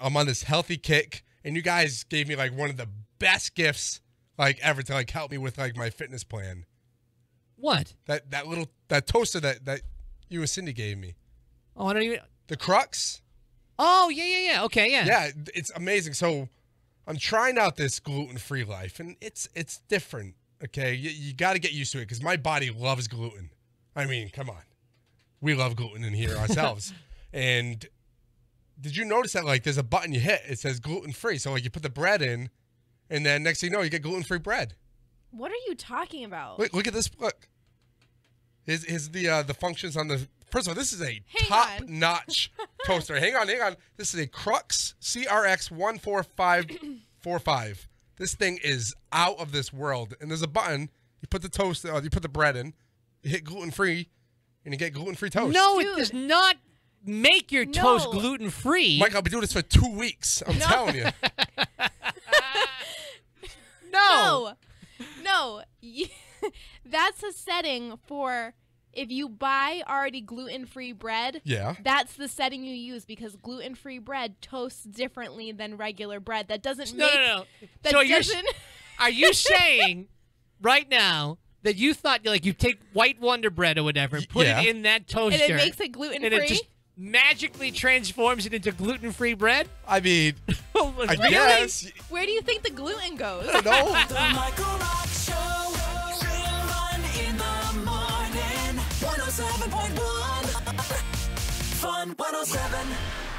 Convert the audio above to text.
I'm on this healthy kick, and you guys gave me like one of the best gifts like ever to like help me with like my fitness plan. What? That that little that toaster that that you and Cindy gave me. Oh, I don't even. The Crux. Oh yeah, yeah, yeah. Okay, yeah. Yeah, it's amazing. So I'm trying out this gluten-free life, and it's it's different. Okay, you, you got to get used to it because my body loves gluten. I mean, come on, we love gluten in here ourselves. and did you notice that like there's a button you hit? It says gluten-free. So like you put the bread in, and then next thing you know, you get gluten-free bread. What are you talking about? Look, look at this. Look. Is is the uh, the functions on the first of all? This is a Hang top on. notch toaster. Hang on, hang on. This is a Crux CRX one four five four five. This thing is out of this world. And there's a button. You put the toast. Uh, you put the bread in. You hit gluten free, and you get gluten free toast. No, it does not make your toast gluten free. Mike, I'll be doing this for two weeks. I'm No. telling you. no. No, no. That's a setting for if you buy already gluten free bread. Yeah. That's the setting you use because gluten free bread toasts differently than regular bread. That doesn't No, make no, no. that so you're doesn't are you saying right now that you thought like you take white Wonder Bread or whatever, put yeah. it in that toaster, and it makes it gluten and it free. just magically transforms it into gluten free bread? I mean, oh I Really? guess. Where do you think the gluten goes? I don't know.